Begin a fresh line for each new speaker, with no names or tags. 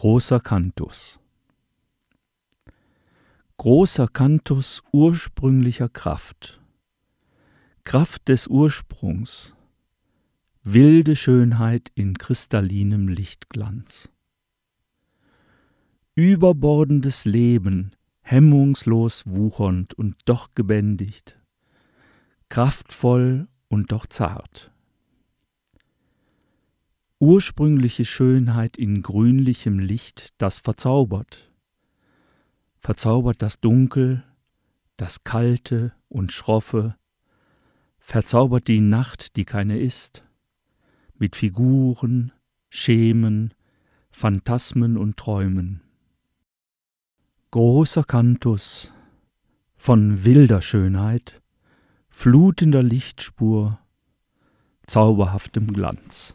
Großer Cantus Großer Cantus ursprünglicher Kraft, Kraft des Ursprungs, wilde Schönheit in kristallinem Lichtglanz. Überbordendes Leben, hemmungslos wuchernd und doch gebändigt, kraftvoll und doch zart. Ursprüngliche Schönheit in grünlichem Licht, das verzaubert, verzaubert das Dunkel, das Kalte und Schroffe, verzaubert die Nacht, die keine ist, mit Figuren, Schemen, Phantasmen und Träumen. Großer Kantus von wilder Schönheit, flutender Lichtspur, zauberhaftem Glanz.